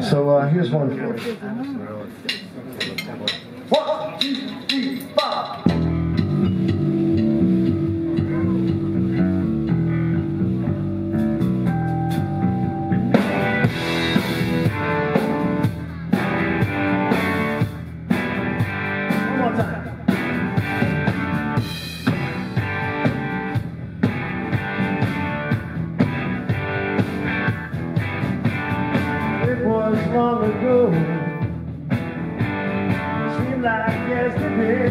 So uh, here's one for you. One, two, three, four. Long ago. Seemed like yesterday.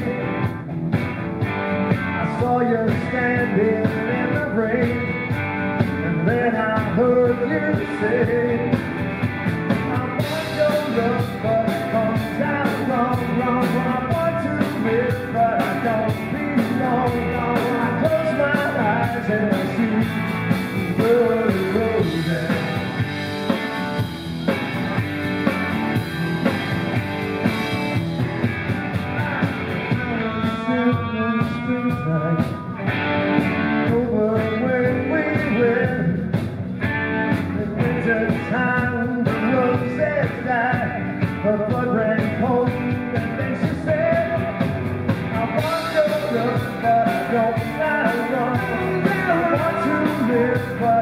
I saw you standing in the rain, and then I heard you say, "I want your love, but it comes out wrong, wrong. I want to live, but I don't But I don't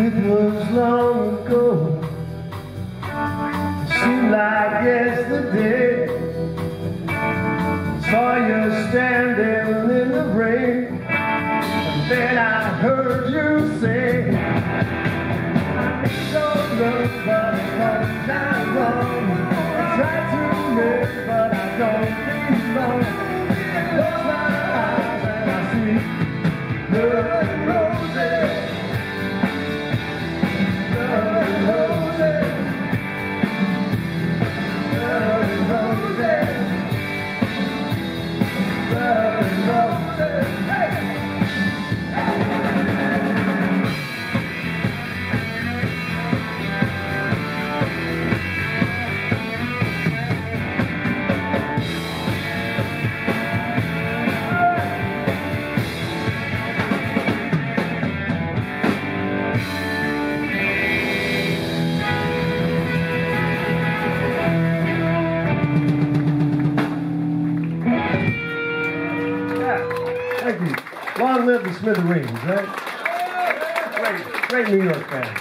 It was long ago. Seemed like yesterday. Saw you standing in the rain. And then I heard you say, I need your love, but it comes out wrong. I try to live, but I don't belong. Thank Long live the Smithereens, right? Great, great New York band.